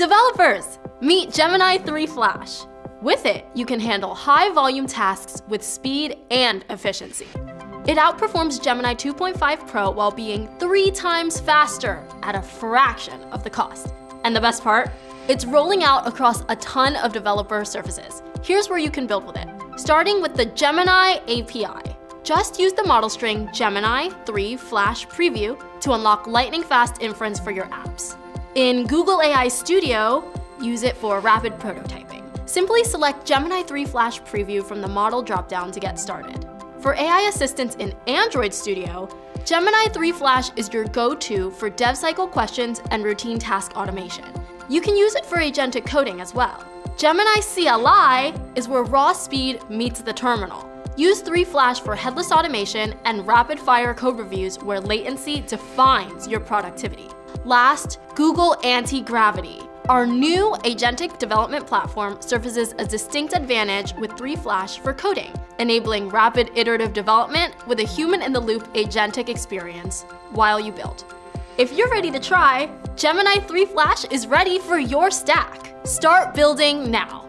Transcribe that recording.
Developers, meet Gemini 3 Flash. With it, you can handle high volume tasks with speed and efficiency. It outperforms Gemini 2.5 Pro while being three times faster at a fraction of the cost. And the best part? It's rolling out across a ton of developer surfaces. Here's where you can build with it. Starting with the Gemini API. Just use the model string Gemini 3 Flash Preview to unlock lightning fast inference for your apps. In Google AI Studio, use it for rapid prototyping. Simply select Gemini 3 Flash Preview from the model dropdown to get started. For AI assistance in Android Studio, Gemini 3 Flash is your go-to for dev cycle questions and routine task automation. You can use it for agentic coding as well. Gemini CLI is where raw speed meets the terminal. Use 3 Flash for headless automation and rapid-fire code reviews where latency defines your productivity. Last, Google Antigravity. Our new agentic development platform surfaces a distinct advantage with 3 Flash for coding, enabling rapid iterative development with a human-in-the-loop agentic experience while you build. If you're ready to try, Gemini 3 Flash is ready for your stack. Start building now.